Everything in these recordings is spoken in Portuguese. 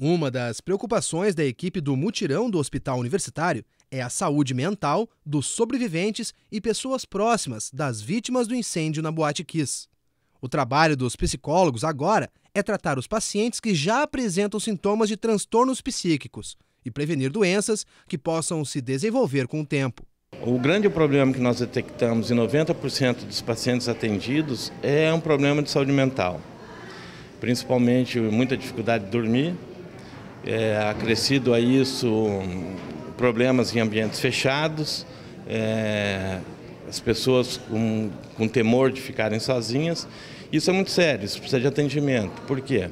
Uma das preocupações da equipe do mutirão do Hospital Universitário é a saúde mental dos sobreviventes e pessoas próximas das vítimas do incêndio na Boate Kiss. O trabalho dos psicólogos agora é tratar os pacientes que já apresentam sintomas de transtornos psíquicos e prevenir doenças que possam se desenvolver com o tempo. O grande problema que nós detectamos em 90% dos pacientes atendidos é um problema de saúde mental, principalmente muita dificuldade de dormir, é, acrescido a isso problemas em ambientes fechados, é, as pessoas com, com temor de ficarem sozinhas. Isso é muito sério, isso precisa de atendimento. Por quê?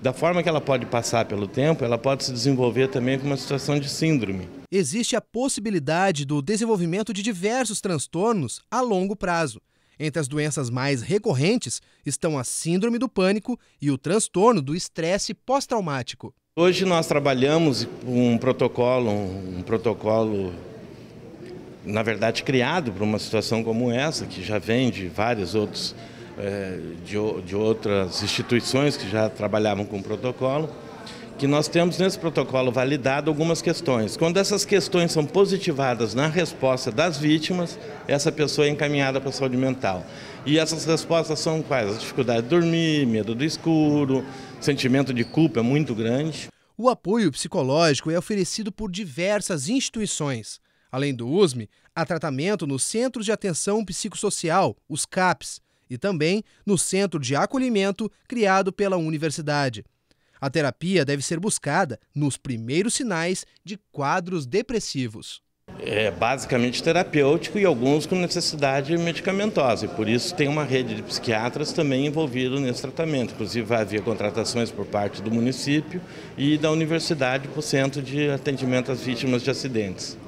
Da forma que ela pode passar pelo tempo, ela pode se desenvolver também com uma situação de síndrome. Existe a possibilidade do desenvolvimento de diversos transtornos a longo prazo. Entre as doenças mais recorrentes estão a síndrome do pânico e o transtorno do estresse pós-traumático. Hoje nós trabalhamos com um protocolo, um protocolo, na verdade, criado para uma situação como essa, que já vem de vários outros, é, de, outras instituições que já trabalhavam com protocolo, que nós temos nesse protocolo validado algumas questões. Quando essas questões são positivadas na resposta das vítimas, essa pessoa é encaminhada para a saúde mental. E essas respostas são quais? A dificuldade de dormir, medo do escuro, sentimento de culpa é muito grande. O apoio psicológico é oferecido por diversas instituições. Além do USME, há tratamento nos Centros de Atenção Psicossocial, os CAPs, e também no Centro de Acolhimento criado pela universidade. A terapia deve ser buscada nos primeiros sinais de quadros depressivos é basicamente terapêutico e alguns com necessidade medicamentosa. E por isso tem uma rede de psiquiatras também envolvidos nesse tratamento. Inclusive vai haver contratações por parte do município e da universidade para o Centro de Atendimento às Vítimas de Acidentes.